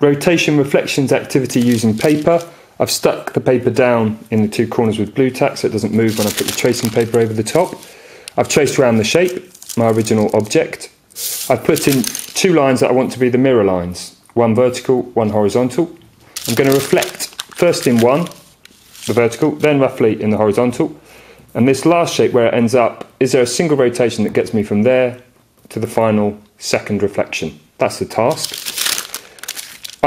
rotation reflections activity using paper. I've stuck the paper down in the two corners with Blu Tack so it doesn't move when I put the tracing paper over the top. I've traced around the shape, my original object. I've put in two lines that I want to be the mirror lines, one vertical, one horizontal. I'm going to reflect first in one, the vertical, then roughly in the horizontal. And this last shape where it ends up, is there a single rotation that gets me from there to the final second reflection? That's the task.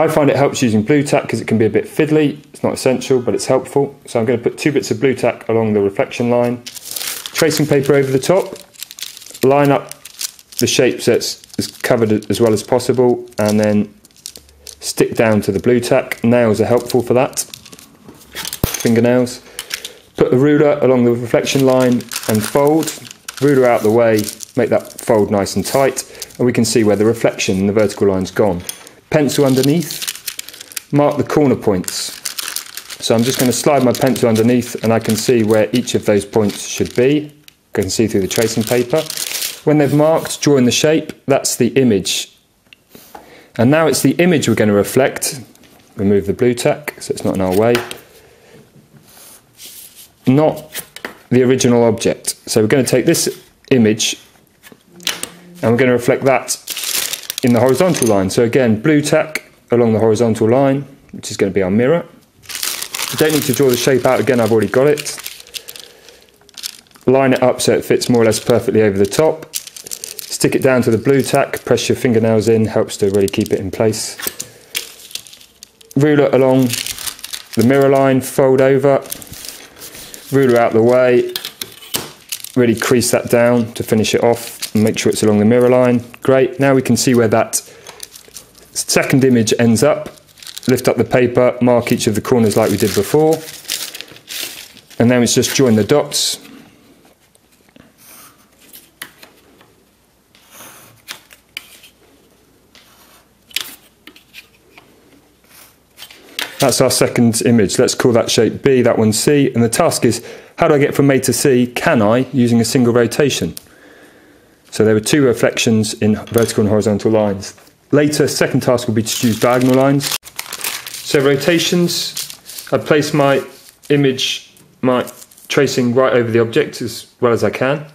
I find it helps using Blu Tack because it can be a bit fiddly. It's not essential, but it's helpful. So I'm going to put two bits of Blu Tack along the reflection line, tracing paper over the top, line up the shape that's as covered as well as possible, and then stick down to the Blu Tack. Nails are helpful for that. Fingernails. Put the ruler along the reflection line and fold. Ruler out the way, make that fold nice and tight, and we can see where the reflection the vertical line's gone pencil underneath, mark the corner points. So I'm just going to slide my pencil underneath and I can see where each of those points should be. I can see through the tracing paper. When they've marked, drawing the shape, that's the image. And now it's the image we're going to reflect. Remove the Blu Tack so it's not in our way. Not the original object. So we're going to take this image and we're going to reflect that in the horizontal line. So again, Blu Tack along the horizontal line, which is going to be our mirror. I don't need to draw the shape out again, I've already got it. Line it up so it fits more or less perfectly over the top. Stick it down to the Blu Tack, press your fingernails in, helps to really keep it in place. Ruler along the mirror line, fold over, ruler out the way, really crease that down to finish it off make sure it's along the mirror line. Great, now we can see where that second image ends up. Lift up the paper, mark each of the corners like we did before. And then it's just join the dots. That's our second image. Let's call that shape B, that one C. And the task is, how do I get from A to C? Can I, using a single rotation? So there were two reflections in vertical and horizontal lines. Later, second task will be to choose diagonal lines. So rotations, I place my image, my tracing right over the object as well as I can.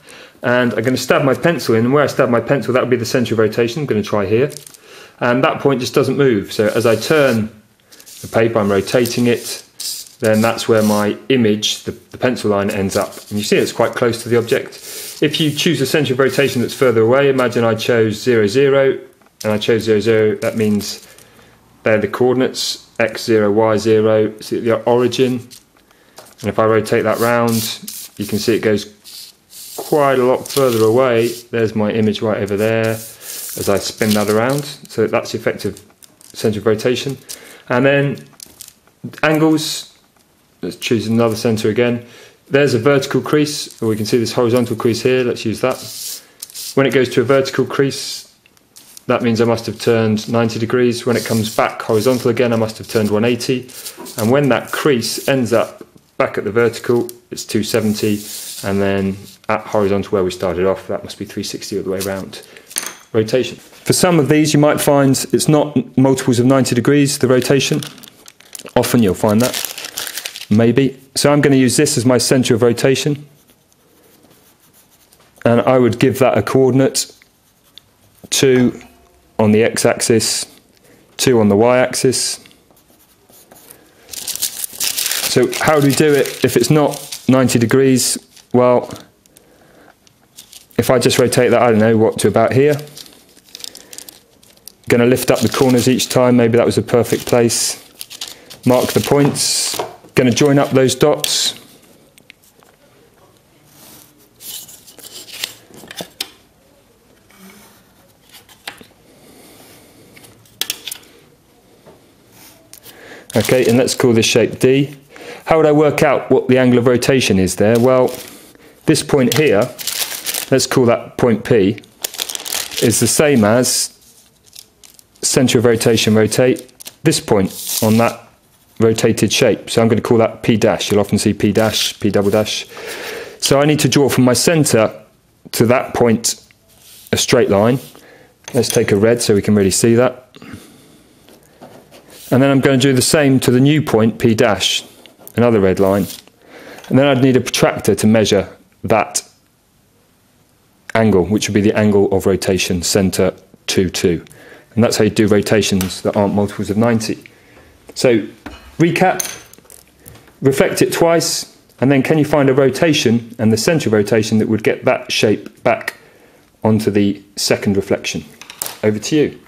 And I'm going to stab my pencil in, and where I stab my pencil, that would be the centre of rotation. I'm going to try here. And that point just doesn't move. So as I turn the paper, I'm rotating it, then that's where my image, the, the pencil line, ends up. And you see it's quite close to the object. If you choose a centre of rotation that's further away, imagine I chose 0, 0, and I chose 0, 0, that means they're the coordinates, x0, y0, see the origin. And if I rotate that round, you can see it goes quite a lot further away. There's my image right over there as I spin that around. So that's the effective centre of rotation. And then angles, let's choose another centre again. There's a vertical crease, or we can see this horizontal crease here, let's use that. When it goes to a vertical crease, that means I must have turned 90 degrees. When it comes back horizontal again, I must have turned 180. And when that crease ends up back at the vertical, it's 270. And then at horizontal where we started off, that must be 360 all the way around. Rotation. For some of these, you might find it's not multiples of 90 degrees, the rotation. Often you'll find that maybe. So I'm going to use this as my center of rotation. And I would give that a coordinate 2 on the x-axis, 2 on the y-axis. So how do we do it if it's not 90 degrees? Well, if I just rotate that, I don't know, what, to about here. Going to lift up the corners each time, maybe that was a perfect place. Mark the points, Going to join up those dots. Okay, and let's call this shape D. How would I work out what the angle of rotation is there? Well, this point here, let's call that point P, is the same as center of rotation rotate this point on that rotated shape. So I'm going to call that P dash. You'll often see P dash, P double dash. So I need to draw from my center to that point a straight line. Let's take a red so we can really see that. And then I'm going to do the same to the new point, P dash, another red line. And then I'd need a protractor to measure that angle, which would be the angle of rotation centre 2, 2. And that's how you do rotations that aren't multiples of 90. So recap, reflect it twice, and then can you find a rotation and the central rotation that would get that shape back onto the second reflection? Over to you.